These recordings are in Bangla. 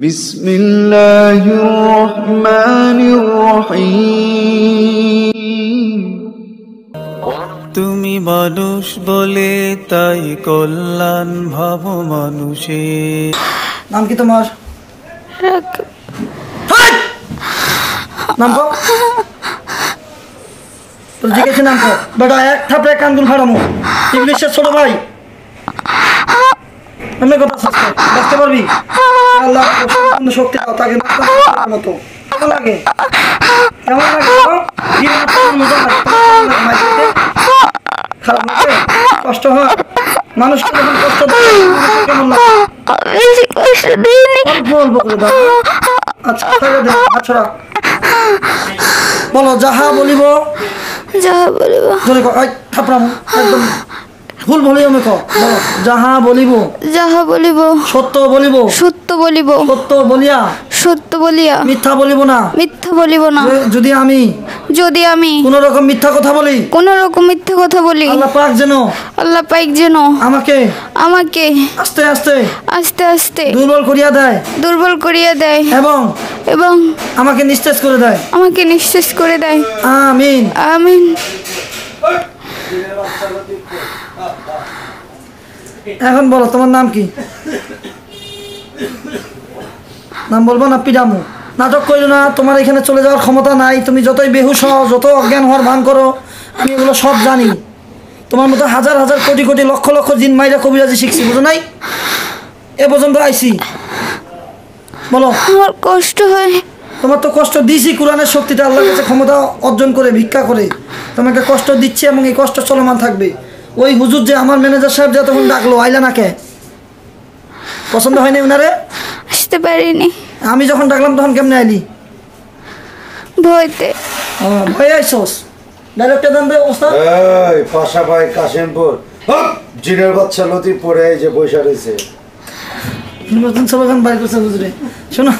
بسم الله الرحمن الرحيم তুমি মানুষ বলে তাই কল্যাণ ভাব মানুষের নাম কি তোমার হাট! নাম কো তোর জিজ্ঞেসে নাম কো বেটা এক থাপড়ে কানগুল ফাড়ামো ইংলিশের ছোট ভাই এমনি কথা বাঁচতে পারবি? আল্লাহ শক্তি দাও তাকে মতো কেমন লাগে? কেমন লাগে? খারাপ কষ্ট হয়? মানুষকে যখন কষ্ট কেমন লাগে? আচ্ছা আচ্ছা বলো যাহা বলিব। যাহা বলিব। থাপড়াম। একদম ভুল বলি আমি কর যাহা বলিব। যাহা বলিব। সত্য বলিব। সত্য বলিব। সত্য বলিয়া। সত্য বলিয়া। মিথ্যা বলিব না। মিথ্যা বলিব না। যদি আমি যদি আমি কোন রকম মিথ্যা কথা বলি। কোন রকম মিথ্যা কথা বলি। আল্লাহ পাক যেন আল্লাহ পাইক যেন আমাকে আমাকে আস্তে আস্তে আস্তে আস্তে দুর্বল করিয়া দেয়। দুর্বল করিয়া দেয়। এবং এবং আমাকে নিস্তেজ করে দেয়। আমাকে নিঃশেষ করে দেয়। আমিন। আমিন। এখন বলো তোমার নাম কি? নাম বলব না পিডামু। নাটক করিও না তোমার এখানে চলে যাওয়ার ক্ষমতা নাই। তুমি যতই বেহুশ হও যত অজ্ঞান হওয়ার ভান করো আমি এগুলো সব জানি। তোমার মতো হাজার হাজার কোটি কোটি লক্ষ লক্ষ জিন মাইরা কবিরাজি শিখছি বুঝো নাই? এ পর্যন্ত আইছি। বলো। আমার কষ্ট হয়। তোমার তো কষ্ট দিছি কোরআনের শক্তিটা আল্লাহর কাছে ক্ষমতা অর্জন করে ভিক্ষা করে। তোমাকে কষ্ট দিচ্ছে এবং এই কষ্ট চলমান থাকবে। ওই হুজুর যে আমার ম্যানেজার সাহেব যা তখন ডাকলো আইলা না কে? পছন্দ হয়নি ওনারে আসতে পারিনি। আমি যখন ডাকলাম তখন কেমনে আইলি? ভয়তে। ভয়ে আইসোস। ডাইরেক্টর দেন দে ওস্তাদ এই পাশা ভাই কাশিমপুর। হপ! জিনের বাচ্চা লতি পরে এই যে বৈশা রয়েছে। নতুন স্লোগান বাইর করছে হুজুরে। শোনো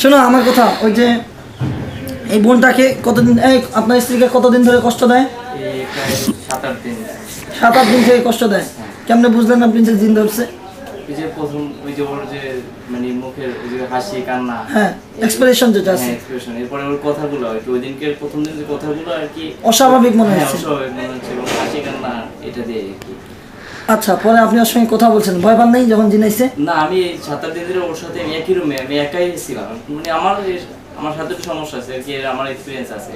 শোনো আমার কথা ওই যে এই বোনটাকে কতদিন এই আপনার স্ত্রীকে কতদিন ধরে কষ্ট দেয়? সাত আট দিন। থেকে কষ্ট দেয়? কেমনে বুঝলেন আপনি যে জিন ধরছে প্রথম ওই যে ওর যে মানে মুখের ওই যে হাসি কান্না। হ্যাঁ এক্সপ্রেশন যেটা আছে। হ্যাঁ এক্সপ্রেশন এরপরে ওর কথাগুলো আর কি ওই প্রথম দিন যে কথাগুলো আর কি অস্বাভাবিক মনে হ্যাঁ হচ্ছে। অস্বাভাবিক মনে হচ্ছে। এবং হাসি কান্না এটা দিয়ে আর কি। আচ্ছা পরে আপনি ওর সঙ্গে কথা বলছেন। ভয় পান নেই যখন জিনাইছে? না আমি সাত আট দিন ধরে ওর সাথে একই রুমে আমি একাই ছিলাম। মানে আমার আমার সাথে সমস্যা আছে কি আমার এক্সপিরিয়েন্স আছে।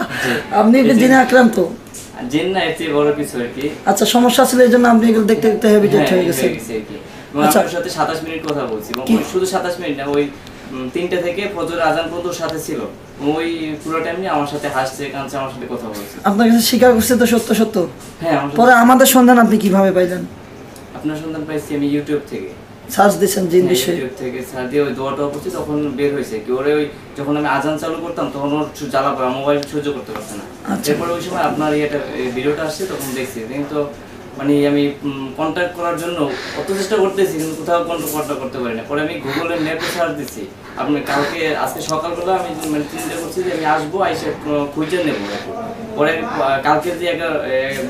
আপনি জিনে আক্রান্ত? জেন না চেয়ে বড় কিছু আর কি। আচ্ছা সমস্যা ছিল এই জন্য আপনি এগুলো দেখতে দেখতে হ্যাবিটেট হ্যাঁ, গেছে। আচ্ছা। সাথে সাতাশ মিনিট কথা বলছি এবং শুধু সাতাশ মিনিট না ওই তিনটে থেকে ফজর আজান পর্যন্ত সাথে ছিল। ওই পুরো টাইম নিয়ে আমার সাথে হাসছে কাঁদছে আমার সাথে কথা বলছে। আপনার কাছে স্বীকার করছে তো সত্য সত্য? হ্যাঁ পরে আমাদের সন্ধান আপনি কীভাবে পাইলেন? আপনার সন্ধান পাইছি আমি ইউটিউব থেকে। সার্চ দিয়েছেন জিন হ্যাঁ, বিষয়ে। থেকে সার দিয়ে ওই দোয়াটা করছি তখন বের হয়েছে। কি ওরে ওই যখন আমি আজান চালু করতাম তখন ওর জ্বালা পড়া মোবাইল সহ্য করতে পারছে না। আচ্ছা। এরপরে ওই সময় আপনার ইয়েটা ভিডিওটা আসছে তখন দেখছি। কিন্তু মানে আমি কন্ট্যাক্ট করার জন্য অত চেষ্টা করতেছি কিন্তু কোথাও কন্ট্যাক্ট করতে পারি না। পরে আমি গুগলের ম্যাপে সার্চ দিচ্ছি আপনি কালকে আজকে সকালবেলা আমি মানে চিন্তা করছি যে আমি আসব আইসে খুঁজে নেব। পরে কালকে যে একটা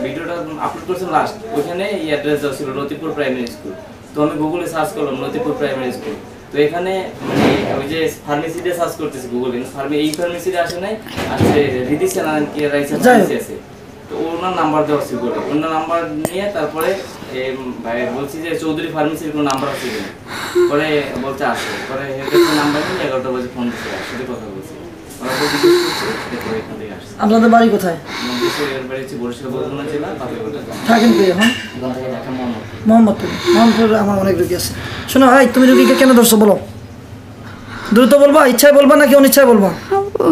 ভিডিওটা আপলোড করছিলাম লাস্ট ওইখানে এই অ্যাড্রেস দেওয়া ছিল লতিপুর প্রাইমারি স্কুল তো আমি গুগলে সার্চ করলাম লতিপুর প্রাইমারি স্কুল তো এখানে মানে ওই যে ফার্মেসিতে সার্চ করতেছি গুগলে ফার্মে এই ফার্মেসিতে আসে নাই আসছে রিদি সেনান কি রাইসা ফার্মেসি আছে। তো ওনার নাম্বার দেওয়া ছিল বলে ওনার নাম্বার নিয়ে তারপরে ভাই বলছি যে চৌধুরী ফার্মেসির কোনো নাম্বার আছে কিনা? পরে বলতে আসে পরে হেড নাম্বার নিয়ে এগারোটা বাজে ফোন দিচ্ছে সাথে কথা বলছি। ওরা তো আপনাদের বাড়ি কোথায়? থাকেন এখন? মোহাম্মদপুর। আমার অনেক রুগী আছে। শোনো ভাই তুমি রুগীকে কেন ধরছো বলো? দ্রুত বলবা ইচ্ছায় বলবা নাকি অনিচ্ছায় বলবা?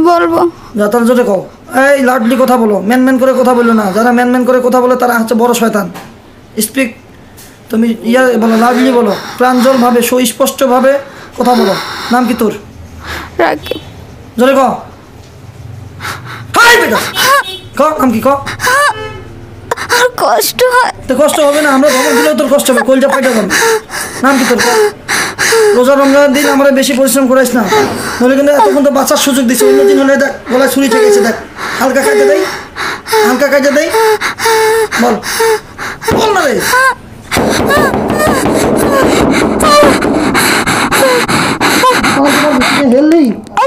বলব। যা তার জোরে কও। এই লাউডলি কথা বলো ম্যান ম্যান করে কথা বলো না। যারা ম্যান ম্যান করে কথা বলে তারা হচ্ছে বড় শয়তান। স্পিক তুমি ইয়া বলো লাউডলি বলো প্রাঞ্জলভাবে সুস্পষ্টভাবে কথা বলো। নাম কি তোর? জোরে ক হাই বেটা ক নাম কি ক আর কষ্ট হয় তো কষ্ট হবে না আমরা ভ্রমণ দিলেও তোর কষ্ট হবে কলজা পাইটা যাবে নাম কি তোর রোজা রমজান দিন আমরা বেশি পরিশ্রম করাইস না নইলে কিন্তু এতক্ষণ তো বাঁচার সুযোগ দিচ্ছে অন্য দিন হলে দেখ গলায় ছুরি ঠেকেছে দেখ হালকা কাজে দেয় হালকা কাজে দেয় বল বল না রে গায়ে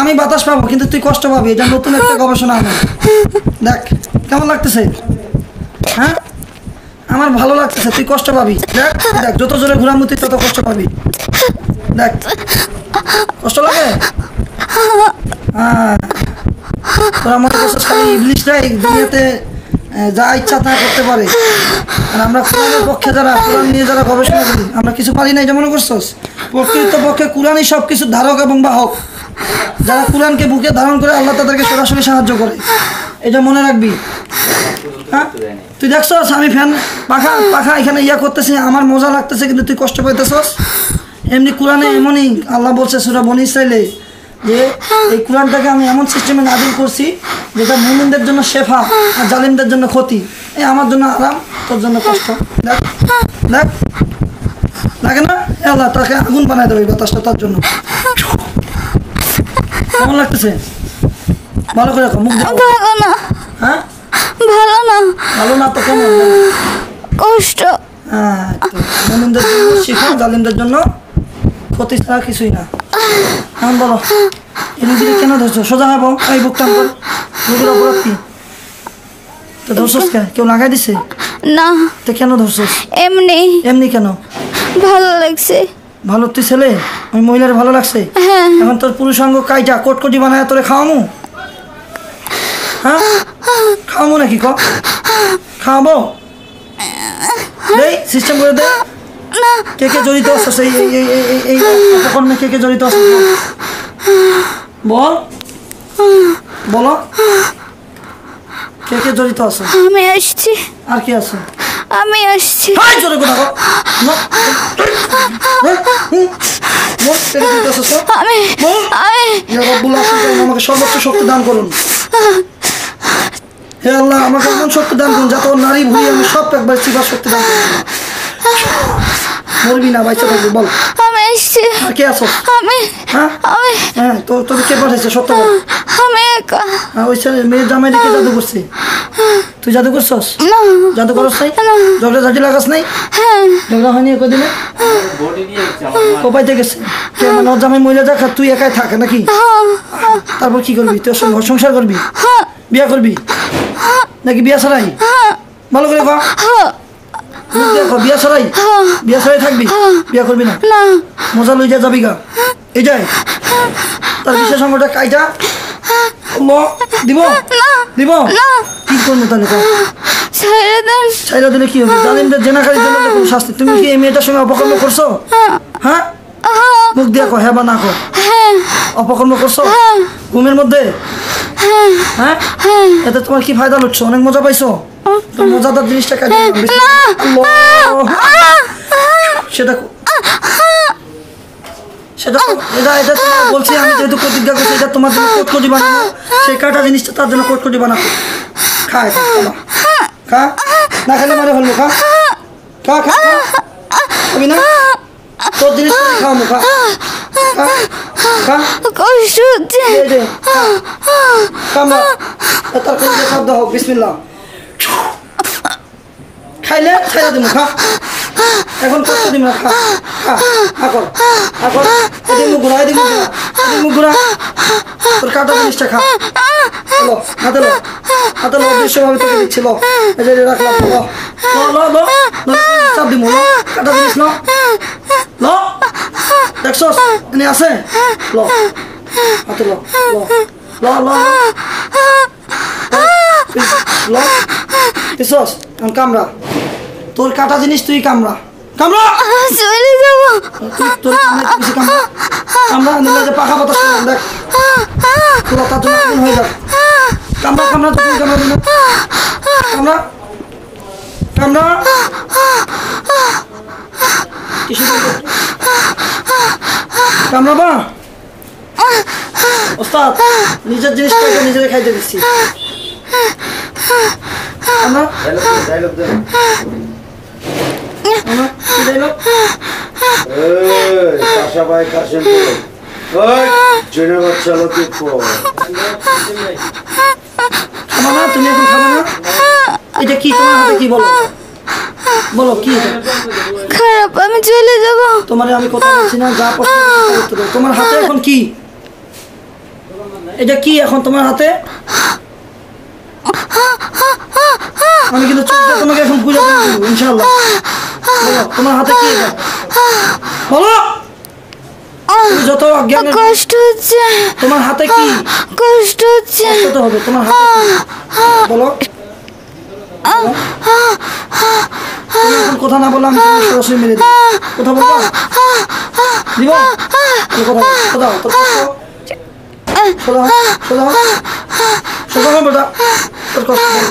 আমি বাতাস পাবো, কিন্তু তুই কষ্ট পাবি, এটা নতুন একটা গবেষণা আমার। দেখ, কেমন লাগতেছে? হ্যাঁ? আমার ভালো লাগতেছে, তুই কষ্ট পাবি। দেখ দেখ, যত জোরে ঘোরামু তুই তত কষ্ট পাবি। দেখ, কষ্ট লাগে? হ্যাঁ। যা ইচ্ছা তা করতে পারে। আর আমরা কোরআনের পক্ষে যারা, কোরআন নিয়ে যারা গবেষণা করি, আমরা কিছু পারি না এটা মনে প্রকৃত পক্ষে কোরআনই সব কিছু ধারক এবং বাহক। যারা কোরআনকে বুকে ধারণ করে আল্লাহ তাদেরকে সরাসরি সাহায্য করে। এটা মনে রাখবি। হ্যাঁ? তুই দেখছস আমি ফ্যান, পাখা পাখা, এখানে ইয়া করতেছি, আমার মজা লাগতেছে, কিন্তু তুই কষ্ট পাইতেছস? এমনি কোরআনে এমনই আল্লাহ বলছে সুরা বনি ইসরাইলে যে, এই কোরআনটাকে আমি এমন সিস্টেমে নাজিল করছি যেটা মুমিনদের জন্য শেফা আর জালিমদের জন্য ক্ষতি। এই আমার জন্য আরাম, তোর জন্য কষ্ট। দেখ দেখ। লাগে না? এ আল্লাহ, তাকে আগুন বানাই দেবে বাতাসটা তার জন্য। কেমন লাগতেছে? ভালো করে রাখো, মুখ ভালো না। হ্যাঁ? ভালো না। ভালো না তো কেমন? কষ্ট। হ্যাঁ তো। জন্য শিখা জালিমদের জন্য ক্ষতি ছাড়া কিছুই না। এখন বলো রুগীরে কেন ধরছো? সোজা হব এই বুক টান কর রুগীর অপরাধ কি? তো ধরছোস কে? কেউ লাগাই দিছে? না। তো কেন ধরছোস? এমনি। এমনি কেন? ভালো লাগছে। ভালো তুই ছেলে ওই মহিলার ভালো লাগছে। হ্যাঁ। এখন তোর পুরুষাঙ্গ কাইটা কোটকটি বানায় তোরে খাওয়ামু? হ্যাঁ? খাওয়ামু নাকি ক? খাওয়াবো? দেই সিস্টেম করে দে। কে কে জড়িত আছে এই এই এই এই- এই এই অপকর্মে কে কে জড়িত আছে বল। বলো। কে কে জড়িত আছে? আমি আসছি। আর কি আছে? আমি আসছি। হাই জোরে কথা? আমি আমি ইয়া রব্বুল আলামিন আমাকে সর্বোচ্চ শক্তি দান করুন। হে আল্লাহ আমাকে এমন শক্তি দান করুন যাতে ওর নারী ভুঁড়ি আমি সব একবার চিবার শক্তি দান করুন। মরবি না বাইচা থাকবি বল। আমি আর কে আছো? আমি হ্যাঁ? আমি হ্যাঁ তো তোকে কে পাঠাইছে সত্য বল আমি একা। হ্যাঁ ওই ছেলে মেয়ের জামাই রেখে জাদু করছে। তুই জাদু করছস? না। জাদু করছ নাই? ঝগড়া ঝাঁটি লাগাস নাই? হ্যাঁ। ঝগড়া হয়নি মা কোপাইতে গেছে। কে মানে ওর জামাই মহিলা আর তুই একাই থাকে নাকি? তারপর কি করবি? তুই ওর সঙ্গে সংসার করবি? বিয়া করবি? নাকি বিয়া ছাড়াই? ভালো করে কর মুখ দিয়ে বিয়া ছাড়াই বিয়া ছাড়াই থাকবি? বিয়া করবি না? না। মজা লই যা যাবি গা। এই যাই। তার বিশেষ অঙ্গটা কাইটা? দিব? দিব? কি করব তাহলে দিলে কি হবে? জালিমদের জেনাকারী জন্য কোনো শাস্তি। তুমি কি এই মেয়েটার সঙ্গে অপকর্ম করছ? হ্যাঁ? মুখ দিয়ে কো হ্যাঁ বা না কো। অপকর্ম করছ? ঘুমের মধ্যে? হ্যাঁ। এতে তোমার কি ফায়দা লুটছো? অনেক মজা পাইছো? তো মজাদার জিনিসটা কাজে। আল্লাহ। সেটা সেটা এটা এটা বলছি আমি যেহেতু প্রতিজ্ঞা করছি এটা তোমার জন্য কোটকটি বানাবো। সেই কাটা জিনিসটা তার জন্য কোটকটি বানাবো। খা এটা খা না খেলে মারে ফেলব খা। খা খা খা। খাবি না? তোর জিনিস তুমি খাওয়াবো খা। খা খা। কষ্ট হচ্ছে। এই যে খা। কামড়া তার কোনো যে শব্দ হোক বিসমিল্লাহ। খাইলে ছেড়ে দিব খা। এখন কষ্ট না খা। খা খা কর খা কর। মুখ ঘুরা মুখ ঘুরা মুখ ঘুরা। তোর কাটা জিনিসটা খা। লো হাতে লো। হাতে লো, দৃশ্যভাবে তোকে দিচ্ছি, লো। এই যে রাখলাম লো লো। লো লো চাপ দিব লো। কাটা জিনিস, লো। লো। দেখছস? এনে আছে? লো। হাতে লো লো। লো লো। লো এখন কামড়া তোর কাটা জিনিস তুই কামড়া। কামড়া! চলে যাব। তুই তোর কামড়া কিছু কামড়া। কামড়া নিলে যে পাখা বাতাস করলাম দেখ। তোরা তার জন্য আগুন হয়ে যাক কামড়া কামড়া তো তুই কামড়া দিলে কামড়া কামড়া। কামড়া বা ওস্তাদ নিজের জিনিসটাকে নিজেকে খাইতে দিচ্ছি। বাচ্চা খাবা না তুমি এখন খাবে না এটা কি তোমার হাতে কি বলো বলো কি খারাপ আমি চলে যাব তোমার আমি কথা বলছি না যা। তোমার হাতে এখন কি এটা কি এখন তোমার হাতে আমি কিন্তু চোখ দিয়ে তোমাকে এখন পূজা করে দেবো ইনশাল্লাহ তোমার হাতে কি এটা? বলো। যত অজ্ঞান কষ্ট হচ্ছে। তোমার হাতে কি? কষ্ট হচ্ছে। কষ্ট হবে তোমার হাতে? বলো। কথা না বললে আমি তোমাকে সরাসরি মেরে দিই কথা বলব? দিব? কথা কথা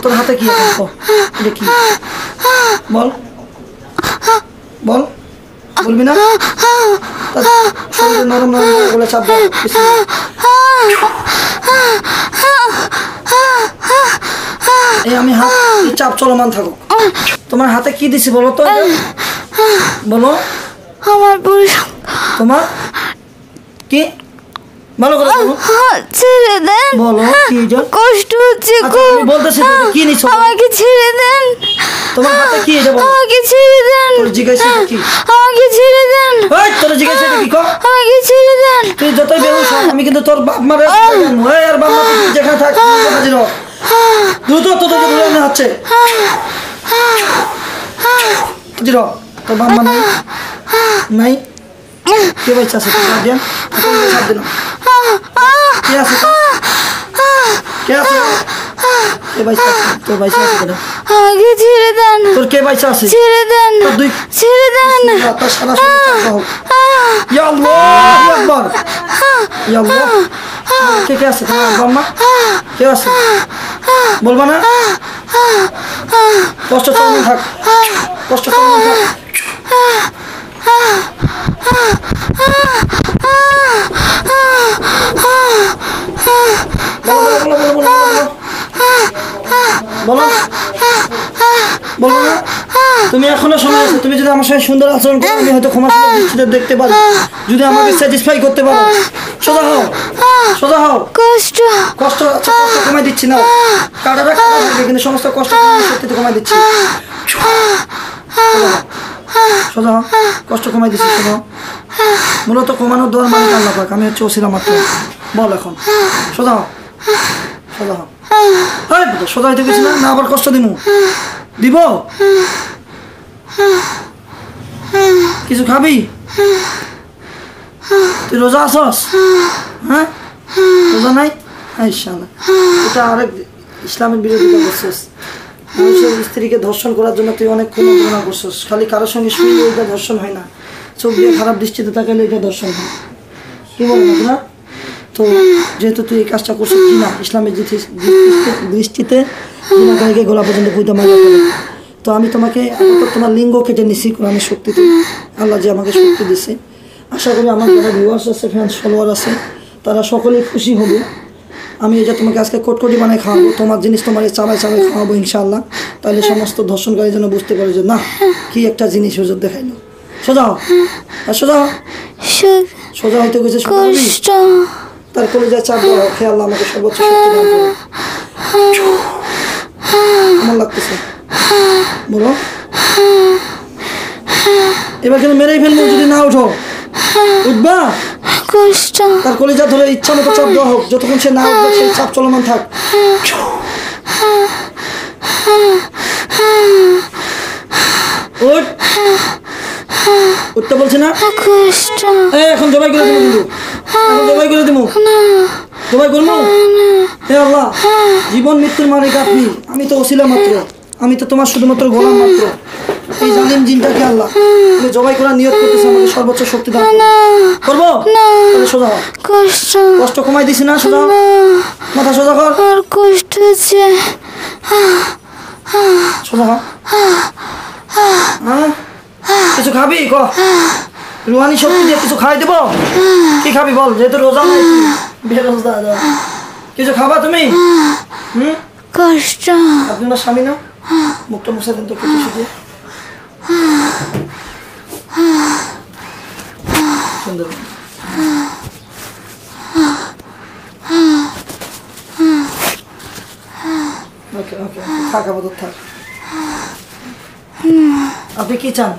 তোর হাতে কি দেখি বল বল বলবি না নরম নরম বলে চাপ দাও এই আমি হাত চাপ চলমান থাকুক তোমার হাতে কি দিছি বলো তো বলো আমার তোমার কি? ভালো করে বলো ছেড়ে দেন। বলো কি এটা কষ্ট হচ্ছে আচ্ছা, খুব। আমি বলতেছি কি নিছো? আমাকে ছেড়ে দেন। তোমার হাতে কি এটা বলো? আমাকে ছেড়ে দেন। তোর জিজ্ঞাসা কি? আমাকে ছেড়ে দেন। এই তোর জিজ্ঞাসা কি কো? আমাকে ছেড়ে দেন। তুই যতই বেহুশ আমি কিন্তু তোর বাপ মারে আর বাপ মা যেখানে থাক হাজির। দ্রুত তোদেরকে ধরে আনা হচ্ছে। হাজির তোর বাপ মা নাই? নাই? Che vai a fare? Che vai a কে ভাই তোর ভাই ছেড়ে আমাকে ছেড়ে দেন তোর কে ভাই আছে ছেড়ে দেন তুই ছেড়ে দেন তোর সারা ইয়া আল্লাহ আকবার ইয়া আল্লাহ কে কে আছে তোমার আব্বা আম্মা কে আছে বলবা না কষ্ট চলমান থাক কষ্ট চলমান থাক বলো তুমি এখনও সময় আছে তুমি যদি আমার সঙ্গে সুন্দর আচরণ করো আমি হয়তো ক্ষমা দৃষ্টিতে দেখতে পারো। যদি আমাকে স্যাটিসফাই করতে পারো সোজা হও সোজা হও। কষ্ট। কষ্ট আচ্ছা কমাই দিচ্ছি না কাটাটা কাটা কিন্তু সমস্ত কষ্ট সত্যি কমাই দিচ্ছি। সোজা কষ্ট কমাই সোজা হও। মূলত কমানোর দেওয়ার মানে আল্লাহ পাক, আমি হচ্ছে ওসিলা মাত্র। বল এখন। সোজা সোজা আরে সোজা হইতে গেছি না আবার কষ্ট দিমু। দিব? কিছু খাবি? তুই রোজা আছস? হ্যাঁ? রোজা নাই? ইনশাল্লাহ এটা আরেক ইসলামের বিরোধিতা করছিস। মানুষের স্ত্রীকে ধর্ষণ করার জন্য তুই অনেক ঘটনা করছিস। খালি কারোর সঙ্গে শুয়ে এটা ধর্ষণ হয় না। চোখ দিয়ে খারাপ দৃষ্টিতে তাকালে এটা ধর্ষণ হয়। কি বলব আপনার? তো যেহেতু তুই এই কাজটা করছিস না? ইসলামের দৃষ্টিতে- জিনাকারীকে গোলা পর্যন্ত পুঁতে মারা ফেলে তো আমি তোমাকে তোমার লিঙ্গ কেটে নিছি কোরআনের শক্তিতে। আল্লাহ যে আমাকে শক্তি দিছে। আশা করি আমার যারা ভিউয়ার্স আছে ফ্যান্স ফলোয়ার আছে, তারা সকলেই খুশি হবে। আমি এটা তোমাকে আজকে কোটকটি বানায় খাওয়াবো তোমার জিনিস তোমার চালায় চালায় খাওয়াবো ইনশাল্লাহ তাহলে সমস্ত ধর্ষণকারী যেন বুঝতে পারে যে না কি একটা জিনিস হুজুর দেখাইলো। সোজা হও। সোজা। সোজা হইতে গেছে তার করে যা চাপ আল্লাহ আমাকে সর্বোচ্চ করুন। কেমন লাগতেছে? বলো। এবার কিন্তু মেরেই ফেলব যদি না উঠো? উঠবা? কষ্ট। তার কলিজা ধরে ইচ্ছা মতো চাপ দেওয়া হোক যতক্ষণ সে না উঠবে সেই চাপ চলমান থাক। উঠ। উঠতে বলছি না? কষ্ট। এই, এখন জবাই করে দেবো কিন্তু। এখন জবাই করে দেবো। জবাই করব? হে আল্লাহ জীবন মৃত্যুর মালিক আপনি। আমি তো ওসিলা মাত্র। আমি তো তোমার শুধুমাত্র গোলাম মাত্র। এই জালিম জিনটাকে আল্লাহ। তুমি জবাই করার নিয়ত করতেছে আমাকে সর্বোচ্চ শক্তি করো। করব? সোজা কষ্ট। কষ্ট কমাই দিছি না সোজা মাথা সোজা কর। আর কষ্ট হচ্ছে সোজা কিছু খাবি? ক। রুহানি শক্তি দিয়ে কিছু খাই দেবো? কি খাবি বল? যেহেতু রোজা নাই বেরোজদার কিছু খাবা তুমি? হুম? কষ্ট। আপনি না স্বামী না? মুখটা মুছে দেন তো কিছু সুন্দর। ওকে ওকে থাক আপাতত থাক। আপনি কি চান?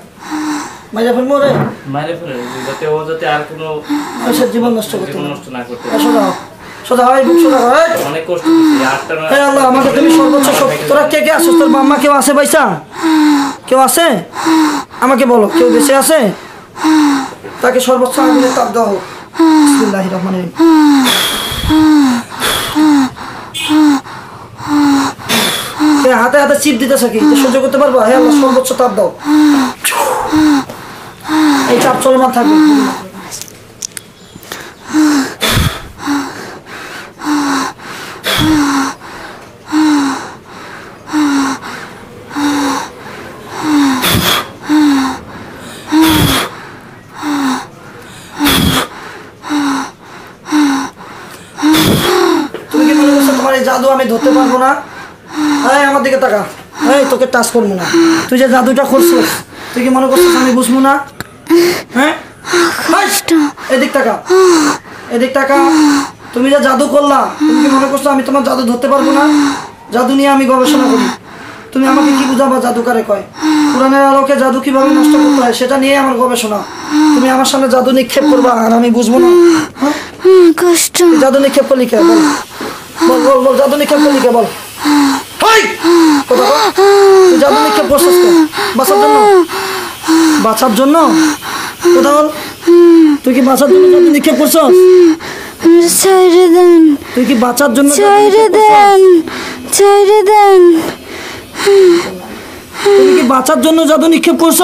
মাইজা ফেলব রে মায়ের ফেলে যাতে ও যাতে আর কোনো জীবন নষ্ট করতে নষ্ট না করতে সোজা হয় সোজা হয়। অনেক কষ্ট হে আল্লাহ আমাকে তুমি সর্বোচ্চ তোরা কে কে তোর কেউ আছে পয়সা কেউ আছে? আমাকে বলো কেউ বেঁচে আছে? তাকে সর্বোচ্চ তাপ দেওয়া হোক বিসমিল্লাহির রহমানির হাতে হাতে চিপ দিতেছে কি? সহ্য করতে পারব? হ্যাঁ সর্বোচ্চ তাপ দাও। এই চাপ চলমান থাকবে তুমি কি মনে করছ তোমার এই জাদু আমি ধরতে পারব না। এই আমার দিকে তাকা। এই তোকে টাচ করব না। তুই যে জাদুটা করছ তুই কি মনে করছিস আমি বুঝব না? হ্যাঁ? এদিক টাকা এদিক টাকা তুমি যে জাদু করলা তুমি কি মনে করছ আমি তোমার জাদু ধরতে পারব না? জাদু নিয়ে আমি গবেষণা করি। তুমি আমাকে কি বুঝাবা জাদুকারে কয়? কোরআনের আলোকে জাদু কীভাবে নষ্ট করতে হয় সেটা নিয়ে আমার গবেষণা। তুমি আমার সামনে জাদু নিক্ষেপ করবা আর আমি বুঝব না। হ্যাঁ? কষ্ট। জাদু নিক্ষেপ করলি কে? বল বল বল জাদু নিক্ষেপ করলি কে? বল। হাই! কথা বল। তুই জাদু নিক্ষেপ করছিস কে? বাঁচার জন্য? বাঁচার জন্য? কথা বল। তুই কি বাঁচার জন্য জাদু নিক্ষেপ করছস? ছাইরে দেন তুই কি বাঁচার জন্য ছাইরে দেন ছাইরে দেন তুমি কি বাঁচার জন্য জাদু নিক্ষেপ করছ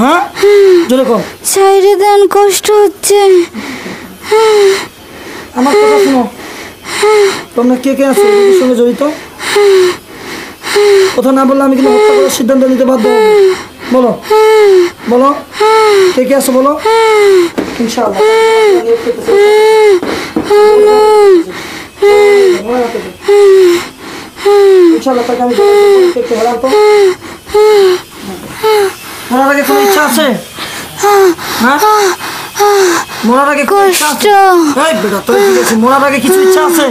হ্যাঁ? জোরে কর ছাইরে দেন কষ্ট হচ্ছে। আমার কথা শুনো। তোমরা কে কে আছো? এদের সঙ্গে জড়িত কথা না বললে আমি কিন্তু হত্যা করার সিদ্ধান্ত নিতে বাধ্য হব। বলো। বলো। কে কে আছো বলো? ইনশাআল্লাহ। ইনশাআল্লাহ তাকে আমি। একটু হেলাম তো? আগে ইচ্ছা আছে? হ্যাঁ? মরার আগে? কষ্ট এই বেটা তোর কি বলছি মরার আগে কিছু ইচ্ছা আছে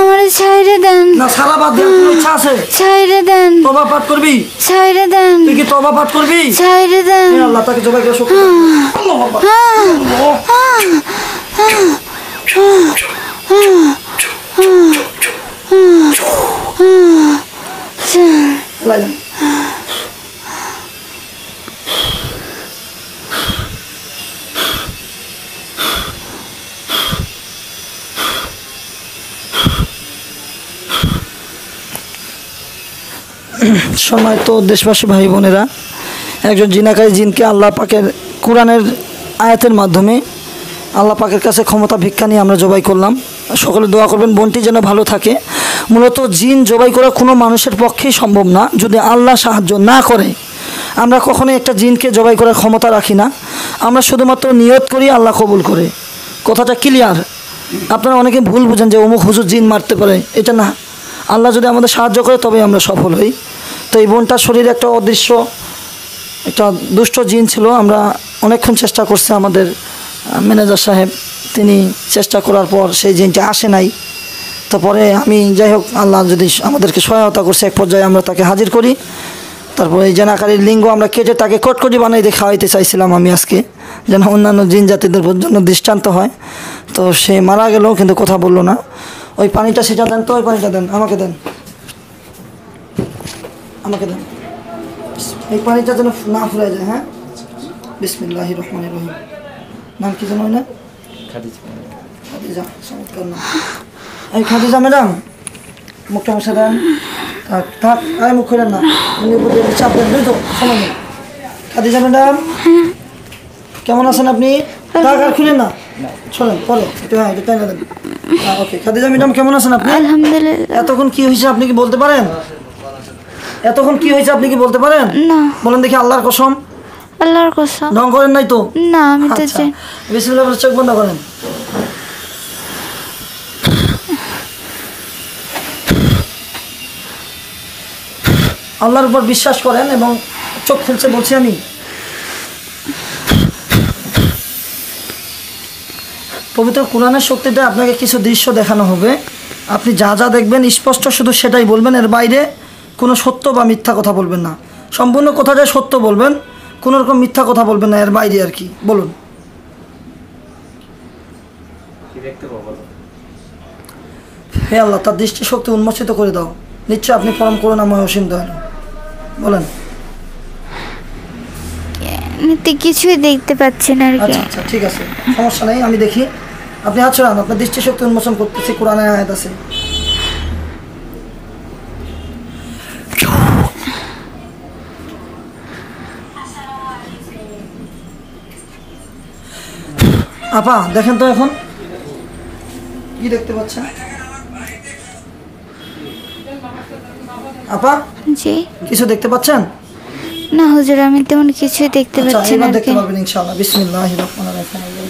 আমার ছাইরে দেন না সারা বাদ দেওয়ার কোনো ইচ্ছা আছে ছাইরে দেন তবা পাঠ করবি ছাইরে দেন তুই কি তবা পাঠ করবি ছাইরে দেন হে আল্লাহ তাকে জবাই করে শক্তি দাও। আল্লাহ আকবার। লাইলা। তো দেশবাসী ভাই বোনেরা, একজন জিনাকারী জিনকে আল্লাহ পাকের কোরআনের আয়াতের মাধ্যমে আল্লাহ পাকের কাছে ক্ষমতা ভিক্ষা নিয়ে আমরা জবাই করলাম। সকলে দোয়া করবেন, বোনটি যেন ভালো থাকে। মূলত জিন জবাই করা কোনো মানুষের পক্ষেই সম্ভব না। যদি আল্লাহ সাহায্য না করে, আমরা কখনোই একটা জিনকে জবাই করার ক্ষমতা রাখি না। আমরা শুধুমাত্র নিয়ত করি আল্লাহ কবুল করে। কথাটা ক্লিয়ার আপনারা অনেকে ভুল বুঝেন যে অমুক হুজুর জিন মারতে পারে। এটা না। আল্লাহ যদি আমাদের সাহায্য করে তবে আমরা সফল হই। তো এই বোনটার শরীরে একটা অদৃশ্য, একটা দুষ্ট জিন ছিল। আমরা অনেকক্ষণ চেষ্টা করছি আমাদের ম্যানেজার সাহেব, তিনি চেষ্টা করার পর সেই জিনটা আসে নাই। তো পরে আমি যাই হোক, আল্লাহ যদি আমাদেরকে সহায়তা করছে, এক পর্যায়ে আমরা তাকে হাজির করি। তারপরে এই জেনাকারীর লিঙ্গ আমরা কেটে তাকে কটকটি বানাই দিয়ে খাওয়াইতে চাইছিলাম আমি আজকে, যেন অন্যান্য জিন জাতিদের জন্য দৃষ্টান্ত হয়। তো সে মারা গেল, কিন্তু কথা বলল না। ওই পানিটা সেটা দেন তো, ওই পানিটা দেন, আমাকে দেন। আমাকে দেন এই পানিটা যেন না ফুরাই যায় হ্যাঁ? বিসমিল্লাহ রহমান রহিম। নাম কি যেন না খাদিজা। চমৎকার নাম। এই খাদিজা ম্যাডাম মুখটা মশা দেন থাক থাক আয় মুখ খুলেন না। উনি দিয়ে চাপ দেন বুঝতো সময় নেই খাদিজা ম্যাডাম কেমন আছেন আপনি? থাক আর খুলেন না। চলেন পরে একটু হ্যাঁ একটু টাইম দেন। ওকে খাদিজা ম্যাডাম কেমন আছেন আপনি? আলহামদুলিল্লাহ। এতক্ষণ কি হয়েছে আপনি কি বলতে পারেন? এতক্ষণ কি হয়েছে আপনি কি বলতে পারেন? না। বলেন দেখি আল্লাহর কসম। আল্লাহর কসম। ঢং করেন নাই তো? না আমি তো আচ্ছা। জানি বিসমিল্লাহ চোখ বন্ধ করেন। আল্লাহর উপর বিশ্বাস করেন এবং চোখ খুলছে বলছি আমি। পবিত্র কোরআনের শক্তিতে আপনাকে কিছু দৃশ্য দেখানো হবে। আপনি যা যা দেখবেন স্পষ্ট শুধু সেটাই বলবেন এর বাইরে কোনো সত্য বা মিথ্যা কথা বলবেন না। সম্পূর্ণ কথাটাই সত্য বলবেন কোনো রকম মিথ্যা কথা বলবেন না এর বাইরে আর কি। বলুন। কি দেখতে পাবো হে আল্লাহ তার দৃষ্টি শক্তি উন্মোচিত করে দাও। নিশ্চয় আপনি পরম করুণাময় অসীম দয়ালু। বলেন। আমি কিছুই দেখতে পাচ্ছি না আর কি। আচ্ছা আচ্ছা ঠিক আছে। সমস্যা নেই আমি দেখি। আপনি ছড়ান আপনার দৃষ্টি শক্তি উন্মোচন করতেছি কোরআনের আয়াত আছে। আপা দেখেন তো এখন। কি দেখতে পাচ্ছেন? আপা জি। কিছু দেখতে পাচ্ছেন? না হুজুর আমি তেমন কিছুই দেখতে আচ্ছা পাচ্ছি না দেখতে কি। পারবেন ইনশাআল্লাহ। বিসমিল্লাহির রহমানির রহিম।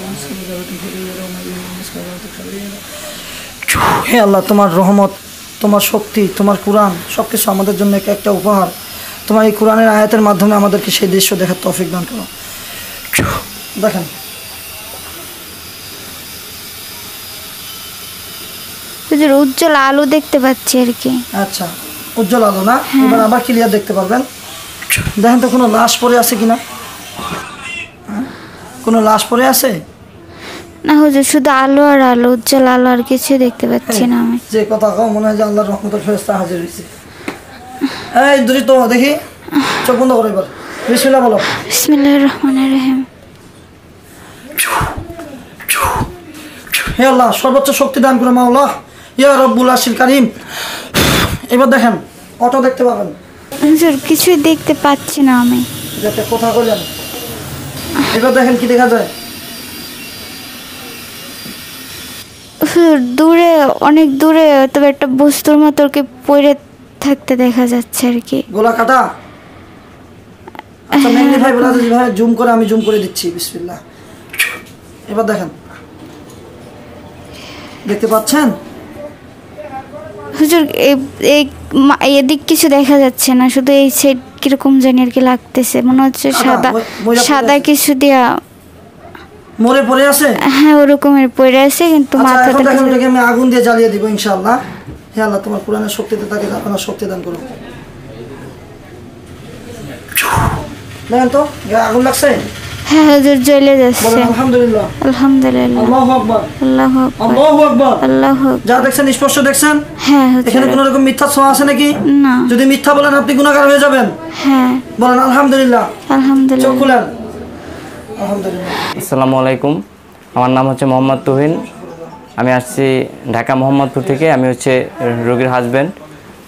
হে আল্লাহ তোমার রহমত তোমার শক্তি তোমার কোরআন সব কিছু আমাদের জন্য এক একটা উপহার। তোমার এই কোরআনের আয়াতের মাধ্যমে আমাদেরকে সেই দৃশ্য দেখার তৌফিক দান করো। দেখেন হুজুর উজ্জ্বল আলো দেখতে পাচ্ছি আর কি। আচ্ছা উজ্জ্বল আলো না? এবার আবার ক্লিয়ার দেখতে পারবেন। দেখেন তো কোনো লাশ পড়ে আছে কিনা? হ্যাঁ? কোনো লাশ পড়ে আছে? না হুজুর শুধু আলো আর আলো উজ্জ্বল আলো আর কিছু দেখতে পাচ্ছি না আমি। যে কথা কও মনে হয় যে আল্লাহর রহমতের ফেরেস্তা হাজির হয়েছে এই দুরি তো দেখি। চোখ বন্ধ করো এবার। বিসমিল্লাহ বলো। বিসমিল্লাহ রহমানের রহিম। হে আল্লাহ সর্বোচ্চ শক্তি দান করে মাওলা। ইয়া রব্বুল আশিল কারিম। এবার দেখেন অটো দেখতে পাবেন। হুজুর কিছুই দেখতে পাচ্ছি না আমি। যাতে কথা করলেন এবার দেখেন কি দেখা যায়। হুজুর দূরে অনেক দূরে তবে একটা বস্তুর মতো কি পড়ে থাকতে দেখা যাচ্ছে আর কি। গোলা কাটা? আচ্ছা ম্যাগনিফাই বলা যায় যেভাবে জুম করে আমি জুম করে দিচ্ছি বিসমিল্লাহ। এবার দেখেন। দেখতে পাচ্ছেন? হুজুর এই এদিক কিছু দেখা যাচ্ছে না শুধু এই সাইড কীরকম জানি আর কি লাগতেছে। মনে হচ্ছে সাদা সাদা কিছু দিয়া মরে পড়ে আছে? হ্যাঁ ওরকমের পড়ে আছে কিন্তু আচ্ছা মাথাটা আমি আগুন দিয়ে জ্বালিয়ে দিব ইনশাআল্লাহ। হে আল্লাহ তোমার কোরআনের শক্তিতে তাকে আপনার শক্তি দান করুন। দেখেন তো আগুন লাগছে? হ্যাঁ হুজুর জ্বলে যাচ্ছে। আলহামদুলিল্লাহ। আলহামদুলিল্লাহ। আল্লাহু আকবার। আল্লাহ আল্লাহু আকবার। আল্লাহ যা দেখছেন স্পষ্ট দেখছেন? হ্যাঁ এখানে কোনো রকম মিথ্যা ছোঁয়া আছে নাকি? না। যদি মিথ্যা বলেন আপনি গুণাগার হয়ে যাবেন। হ্যাঁ। বলেন আলহামদুলিল্লাহ। চোখ খুলেন। আলহামদুলিল্লাহ। আসসালামু আলাইকুম। আমার নাম হচ্ছে মোহাম্মদ তুহিন। আমি আসছি ঢাকা মোহাম্মদপুর থেকে। আমি হচ্ছে রোগীর হাজব্যান্ড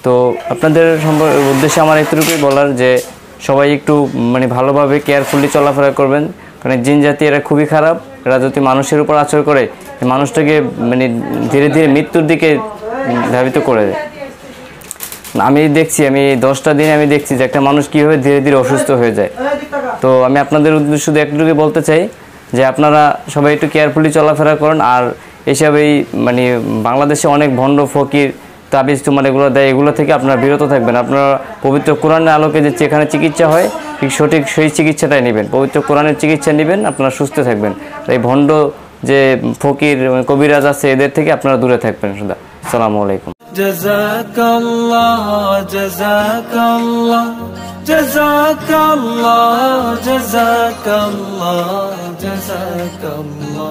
তো আপনাদের সম্পর্কে উদ্দেশ্যে আমার এতটুকুই বলার যে সবাই একটু মানে ভালোভাবে কেয়ারফুলি চলাফেরা করবেন। কারণ জিন জাতি এরা খুবই খারাপ। এরা যদি মানুষের উপর আচর করে মানুষটাকে মানে ধীরে ধীরে মৃত্যুর দিকে ধাবিত করে দেয়। আমি দেখছি, আমি দশটা দিনে আমি দেখছি যে একটা মানুষ কীভাবে ধীরে ধীরে অসুস্থ হয়ে যায়। তো আমি আপনাদের উদ্দেশ্যে শুধু একটুকুই বলতে চাই যে আপনারা সবাই একটু কেয়ারফুলি চলাফেরা করেন। আর এসব এই মানে বাংলাদেশে অনেক ভণ্ড ফকির তাবিজ তোমার এগুলো দেয় এগুলো থেকে আপনারা বিরত থাকবেন আপনারা পবিত্র কোরআনের আলোকে যে যেখানে চিকিৎসা হয় ঠিক সঠিক সেই চিকিৎসাটাই নেবেন পবিত্র কোরআনের চিকিৎসা নেবেন আপনারা সুস্থ থাকবেন আর এই ভণ্ড যে ফকির কবিরাজ আছে এদের থেকে আপনারা দূরে থাকবেন শুধু আসসালামু আলাইকুম جزاك الله جزاك الله جزاك الله جزاك الله جزاك الله